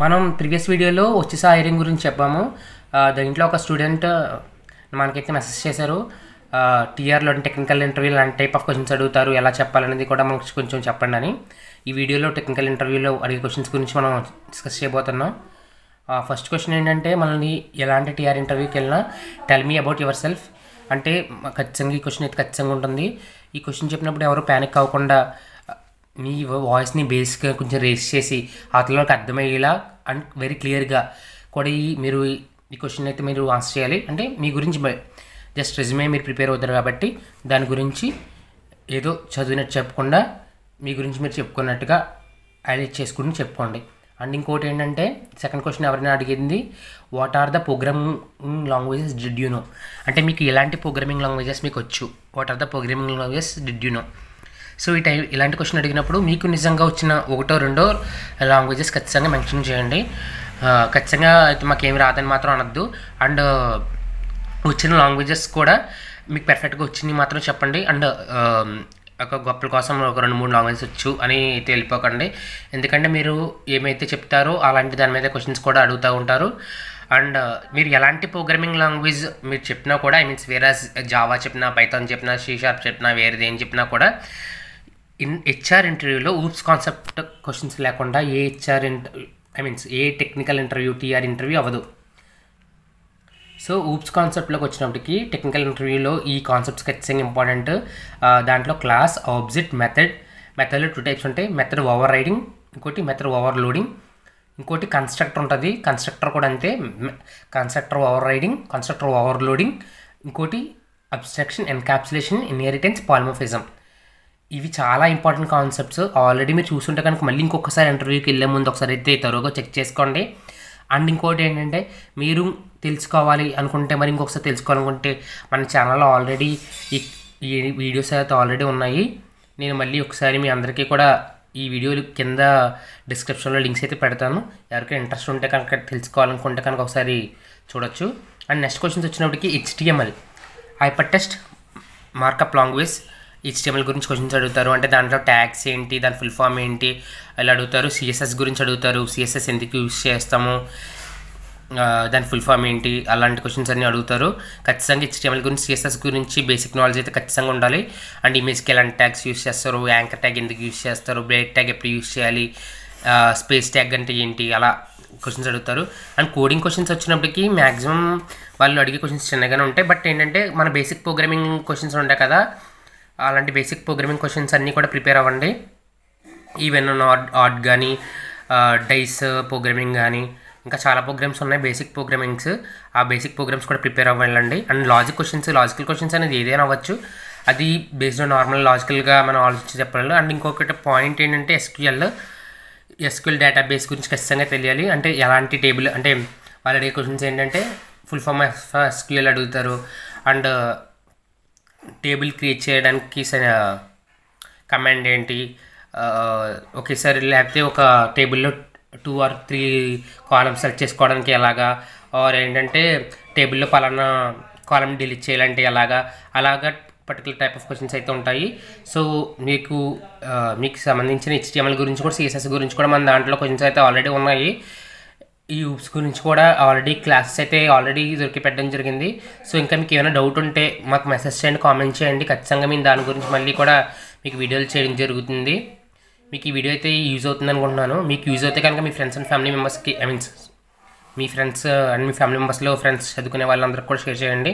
మనం ప్రీవియస్ వీడియోలో వచ్చేసి హైరింగ్ గురించి చెప్పాము. దీంట్లో ఒక స్టూడెంట్ మనకైతే మెసేజ్ చేశారు. టీఆర్లో టెక్నికల్ ఇంటర్వ్యూ లాంటి టైప్ ఆఫ్ క్వశ్చన్స్ అడుగుతారు ఎలా చెప్పాలనేది కూడా మనకు కొంచెం చెప్పండి అని. ఈ వీడియోలో టెక్నికల్ ఇంటర్వ్యూలో అడిగే క్వశ్చన్స్ గురించి మనం డిస్కస్ చేయబోతున్నాం. ఫస్ట్ క్వశ్చన్ ఏంటంటే మనల్ని ఎలాంటి టీఆర్ ఇంటర్వ్యూకి వెళ్ళినా tell me about yourself అంటే ఖచ్చితంగా ఈ క్వశ్చన్ అయితే ఖచ్చితంగా ఉంటుంది. ఈ క్వశ్చన్ చెప్పినప్పుడు ఎవరు ప్యానిక్ అవ్వకుండా మీ వాయిస్ని బేస్గా కొంచెం రేస్ చేసి అతనికి అర్థమయ్యేలా అండ్ వెరీ క్లియర్గా కూడా ఈ మీరు ఈ క్వశ్చన్ అయితే మీరు ఆన్సర్ చేయాలి. అంటే మీ గురించి జస్ట్ రెజ్యూమే మీరు ప్రిపేర్ అవుతారు కాబట్టి దాని గురించి ఏదో చదివినట్టు చెప్పకుండా మీ గురించి మీరు చెప్పుకున్నట్టుగా హైలైట్ చేసుకుని చెప్పుకోండి. అండ్ ఇంకోటి ఏంటంటే సెకండ్ క్వశ్చన్ ఎవరైనా అడిగింది what are the programming languages did you know అంటే మీకు ఎలాంటి ప్రోగ్రామింగ్ లాంగ్వేజెస్ మీకు వచ్చు? What are the programming languages did you know so ఈ టైం ఇలాంటి క్వశ్చన్ అడిగినప్పుడు మీకు నిజంగా వచ్చిన ఒకటో రెండో లాంగ్వేజెస్ ఖచ్చితంగా మెన్షన్ చేయండి. ఖచ్చితంగా అయితే మాకేమి రాదని మాత్రం అనొద్దు. అండ్ వచ్చిన లాంగ్వేజెస్ కూడా మీకు పెర్ఫెక్ట్గా వచ్చింది మాత్రం చెప్పండి. అండ్ ఒక గొప్పల కోసం ఒక రెండు మూడు లాంగ్వేజెస్ వచ్చు అని తెలిపోకండి. ఎందుకంటే మీరు ఏమైతే చెప్తారో అలాంటి దాని మీద క్వశ్చన్స్ కూడా అడుగుతూ ఉంటారు. అండ్ మీరు ఎలాంటి ప్రోగ్రామింగ్ లాంగ్వేజ్ మీరు చెప్పినా కూడా ఐ మీన్స్ వేరే జావా చెప్పినా పైథాన్ చెప్పినా షీ షార్ప్ చెప్పినా వేరేది ఏం చెప్పినా కూడా ఇన్ హెచ్ఆర్ ఇంటర్వ్యూలో ఊప్స్ కాన్సెప్ట్ క్వశ్చన్స్ లేకుండా ఏ HR inter I means A technical interview TR interview అవ్వదు. సో ఊప్స్ కాన్సెప్ట్లోకి వచ్చినప్పటికి టెక్నికల్ ఇంటర్వ్యూలో ఈ కాన్సెప్ట్స్ ఖచ్చితంగా ఇంపార్టెంట్. దాంట్లో క్లాస్ ఆబ్జెక్ట్ మెథడ్ మెథడ్లో టూ టైప్స్ ఉంటాయి. మెథడ్ ఓవర్ రైడింగ్ ఇంకోటి మెథడ్ ఓవర్ లోడింగ్ ఇంకోటి కన్స్ట్రక్టర్ ఉంటుంది. కన్స్ట్రక్టర్ కూడా అంతే. Constructor overriding constructor overloading ఇంకోటి అబ్స్ట్రక్షన్ ఎన్కాప్సులేషన్ ఇన్హెరిటెన్స్ పాలిమోఫిజం. ఇవి చాలా ఇంపార్టెంట్ కాన్సెప్ట్స్ ఆల్రెడీ మీరు చూసుంటే కనుక మళ్ళీ ఇంకొకసారి ఇంటర్వ్యూకి వెళ్ళే ముందు ఒకసారి అయితే తరువుగా చెక్ చేసుకోండి. అండ్ ఇంకోటి ఏంటంటే మీరు తెలుసుకోవాలి అనుకుంటే మరి ఇంకొకసారి తెలుసుకోవాలనుకుంటే మన ఛానల్లో ఆల్రెడీ ఈ ఈ వీడియోస్ అయితే ఆల్రెడీ ఉన్నాయి. నేను మళ్ళీ ఒకసారి మీ అందరికీ కూడా ఈ వీడియోలు కింద డిస్క్రిప్షన్లో లింక్స్ అయితే పెడతాను. ఎవరికైనా ఇంట్రెస్ట్ ఉంటే కనుక తెలుసుకోవాలనుకుంటే కనుక ఒకసారి చూడొచ్చు. అండ్ నెక్స్ట్ క్వశ్చన్స్ వచ్చినప్పటికి HTML hyper text markup language HTML గురించి క్వశ్చన్స్ అడుగుతారు. అంటే దాంట్లో ట్యాక్స్ ఏంటి? దాని ఫుల్ ఫామ్ ఏంటి? ఇలా అడుగుతారు. సిఎస్ఎస్ గురించి అడుగుతారు. సిఎస్ఎస్ ఎందుకు యూజ్ చేస్తాము? దాని ఫుల్ ఫామ్ ఏంటి? అలాంటి క్వశ్చన్స్ అన్నీ అడుగుతారు. ఖచ్చితంగా హెచ్టిఎంఎల్ గురించి సిఎస్ఎస్ గురించి బేసిక్ నాలెడ్జ్ అయితే ఖచ్చితంగా ఉండాలి. అండ్ ఇమేజ్కి ఎలాంటి ట్యాగ్స్ యూస్ చేస్తారు? యాంకర్ ట్యాగ్ ఎందుకు యూస్ చేస్తారు? బ్రేక్ ట్యాగ్ ఎప్పుడు యూస్ చేయాలి? స్పేస్ ట్యాగ్ అంటే ఏంటి? అలా క్వశ్చన్స్ అడుగుతారు. అండ్ కోడింగ్ క్వశ్చన్స్ వచ్చినప్పటికీ మ్యాక్సిమం వాళ్ళు అడిగే క్వశ్చన్స్ చిన్నగానే ఉంటాయి. బట్ ఏంటంటే మన బేసిక్ ప్రోగ్రామింగ్ క్వశ్చన్స్ ఉంటాయి కదా అలాంటి బేసిక్ ప్రోగ్రామింగ్ క్వశ్చన్స్ అన్నీ కూడా ప్రిపేర్ అవ్వండి. ఈవెన్ ఆడ్ ఆడ్ కానీ డైస్ ప్రోగ్రామింగ్ కానీ ఇంకా చాలా ప్రోగ్రామ్స్ ఉన్నాయి బేసిక్ ప్రోగ్రామింగ్స్ ఆ బేసిక్ ప్రోగ్రామ్స్ కూడా ప్రిపేర్ అవ్వాలండి and logic questions logical questions అనేది ఏదైనా అవ్వచ్చు. అది బేస్డ్ నార్మల్ లాజికల్గా మనం ఆలోచించి చెప్పాలి అండ్ ఇంకొకటి పాయింట్ ఏంటంటే ఎస్క్యూఎల్ ఎస్క్యూఎల్ డేటాబేస్ గురించి ఖచ్చితంగా తెలియాలి. అంటే ఎలాంటి టేబుల్ అంటే వాళ్ళు అడిగే క్వశ్చన్స్ ఏంటంటే ఫుల్ ఫామ్ ఎస్క్యూఎల్ అడుగుతారు. అండ్ టేబుల్ క్రియేట్ చేయడానికి కమాండ్ ఏంటి? ఒకేసారి లేకపోతే ఒక టేబుల్లో two or three columns select చేసుకోవడానికి ఎలాగా? ఆర్ ఏంటంటే టేబుల్లో పలానా కాలం డిలీట్ చేయాలంటే ఎలాగా? అలాగా పర్టికులర్ టైప్ ఆఫ్ క్వశ్చన్స్ అయితే ఉంటాయి. సో మీకు మీకు సంబంధించిన హెచ్టిఎంఎల్ గురించి కూడా సిఎస్ఎస్ గురించి కూడా మన దాంట్లో క్వశ్చన్స్ అయితే ఆల్రెడీ ఉన్నాయి. ఈ యూప్స్ గురించి కూడా ఆల్రెడీ క్లాసెస్ అయితే ఆల్రెడీ దొరికి పెట్టడం జరిగింది. సో ఇంకా మీకు ఏమైనా డౌట్ ఉంటే మాకు మెసేజ్ చేయండి కామెంట్ చేయండి. ఖచ్చితంగా మేము దాని గురించి మళ్ళీ కూడా మీకు వీడియోలు చేయడం జరుగుతుంది. మీకు ఈ వీడియో అయితే యూజ్ అవుతుంది అనుకుంటున్నాను. మీకు యూజ్ అయితే కనుక మీ ఫ్రెండ్స్ అండ్ ఫ్యామిలీ మెంబర్స్కి ఐ మీన్స్ మీ ఫ్రెండ్స్ అండ్ మీ ఫ్యామిలీ మెంబర్స్లో ఫ్రెండ్స్ చదువుకునే వాళ్ళందరికీ కూడా షేర్ చేయండి.